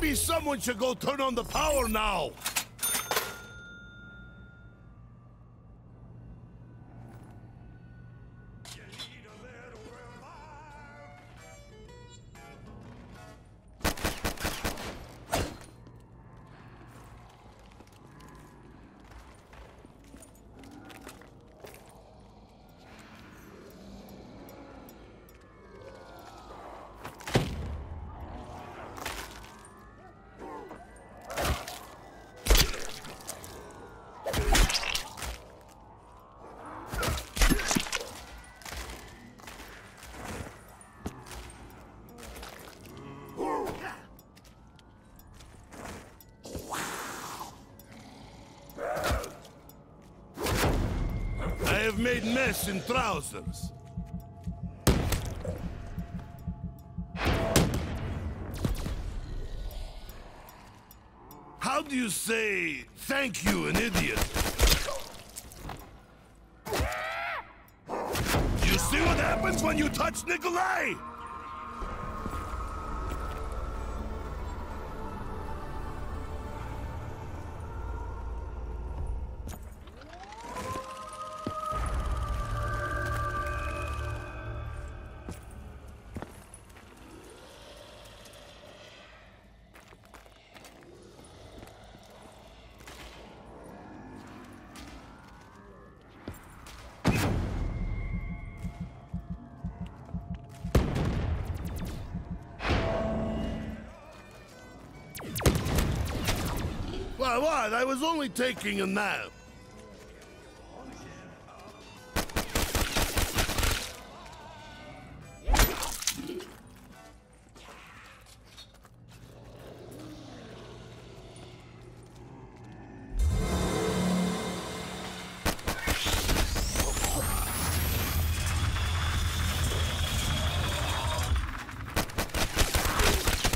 Maybe someone should go turn on the power now. Have made mess in trousers. How do you say thank you, an idiot? You see what happens when you touch Nikolai? What? I was only taking a nap.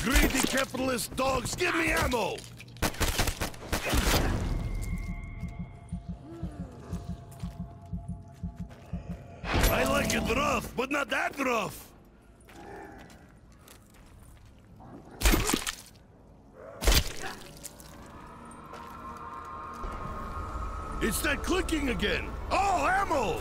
Greedy capitalist dogs, give me ammo! It rough, but not that rough. It's that clicking again. Oh, ammo!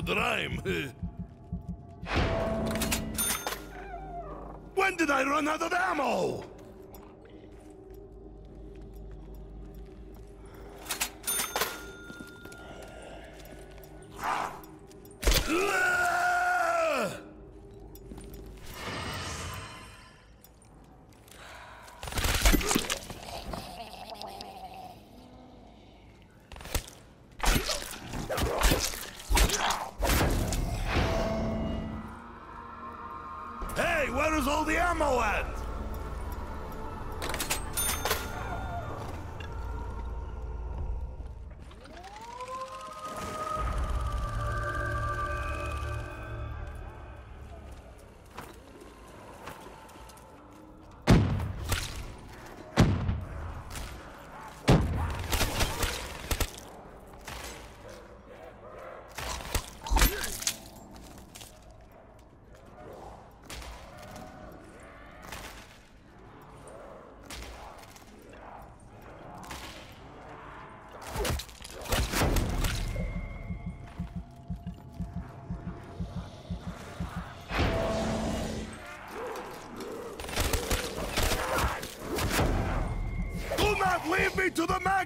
The rhyme. when did I run out of ammo? Where is all the ammo at?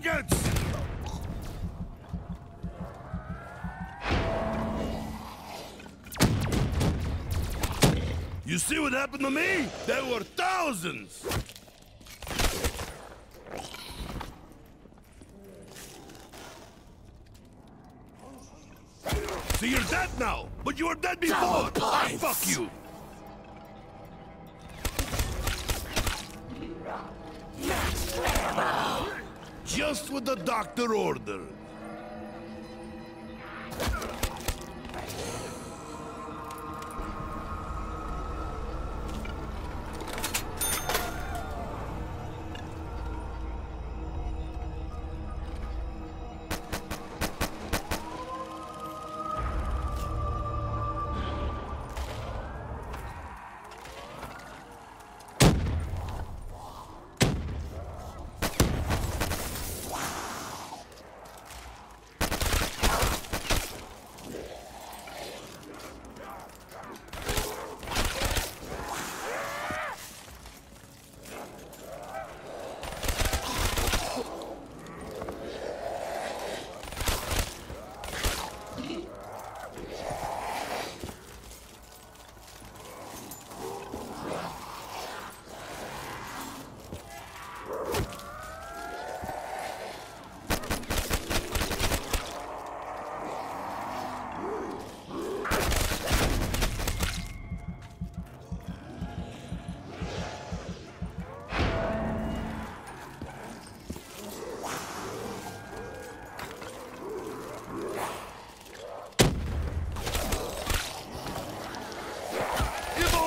vengeance! You see what happened to me? There were thousands! So you're dead now, but you were dead before! Ah, fuck you! Just what the doctor ordered.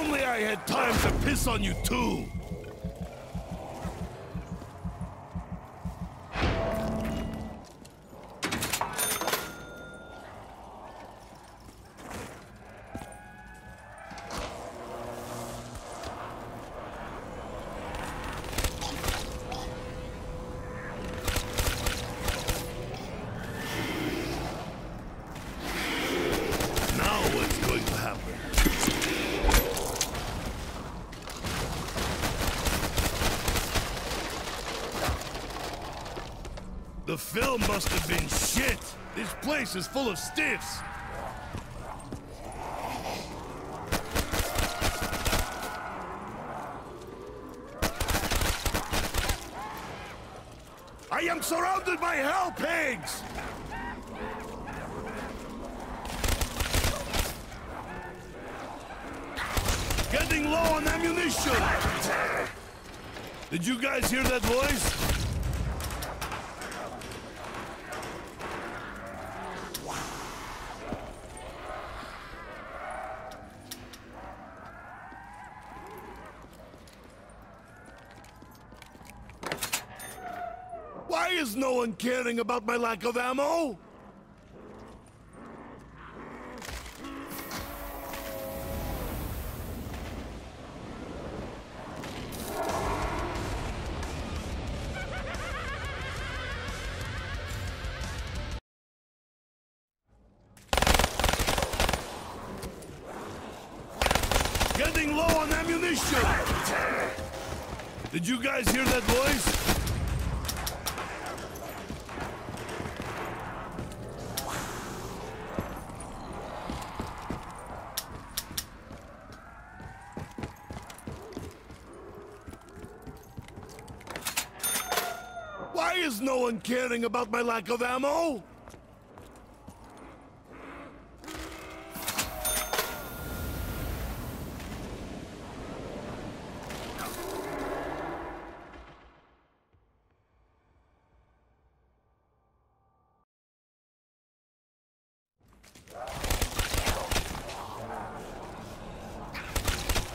Only I had time to piss on you too. Now what's going to happen? The film must have been shit. This place is full of stiffs. I am surrounded by hell pigs! Getting low on ammunition! Did you guys hear that voice? Why is no one caring about my lack of ammo? Getting low on ammunition! Did you guys hear that voice? Why is no one caring about my lack of ammo?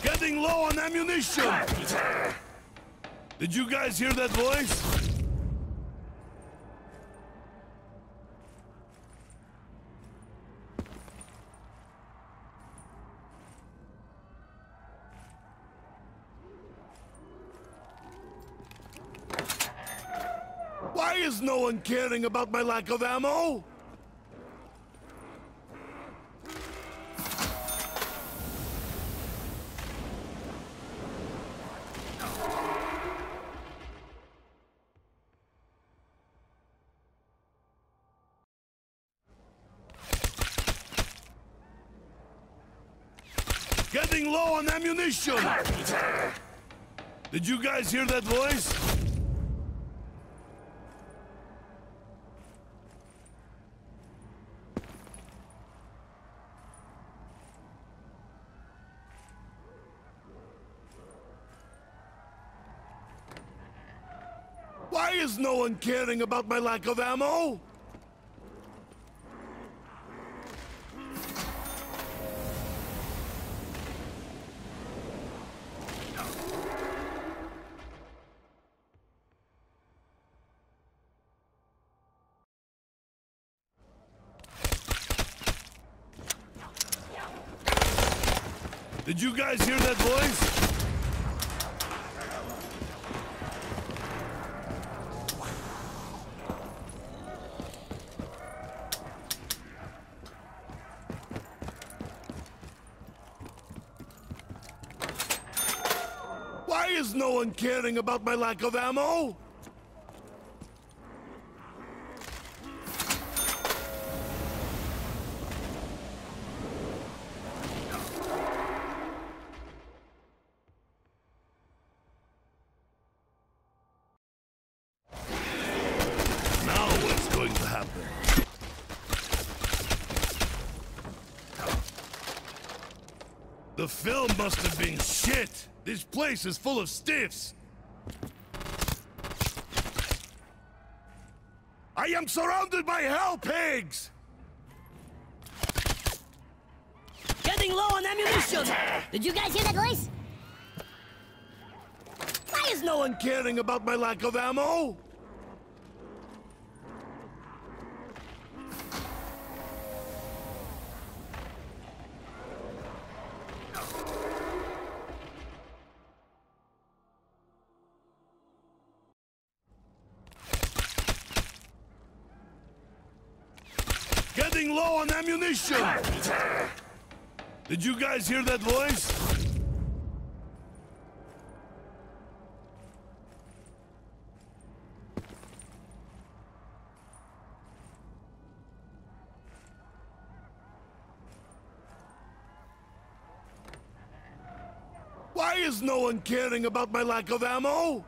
Getting low on ammunition! Did you guys hear that voice? Why is no one caring about my lack of ammo? Getting low on ammunition! Did you guys hear that voice? Why is no one caring about my lack of ammo? Did you guys hear that voice? Why is no one caring about my lack of ammo? Now what's going to happen? The film must have been shit. This place is full of stiffs. I am surrounded by hell pigs! Getting low on ammunition! Did you guys hear that voice? Why is no one caring about my lack of ammo? Did you guys hear that voice? Why is no one caring about my lack of ammo?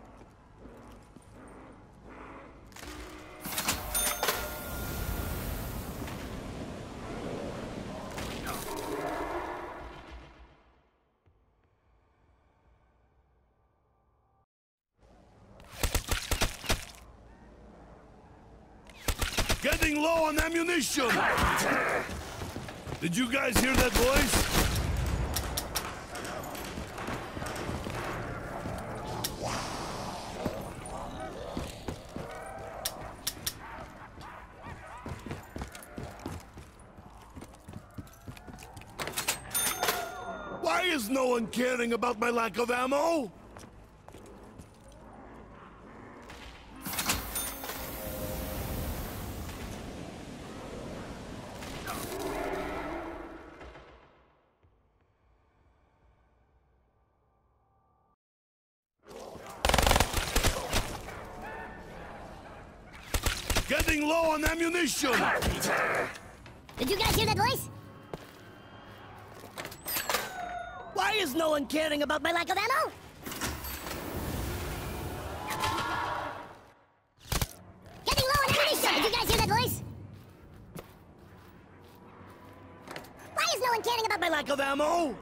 Getting low on ammunition! Did you guys hear that voice? Why is no one caring about my lack of ammo? Getting low on ammunition! Did you guys hear that voice? Why is no one caring about my lack of ammo? Getting low on ammunition! Did you guys hear that voice? Why is no one caring about my Lack of ammo?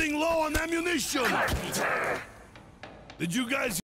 Getting low on ammunition! Did you guys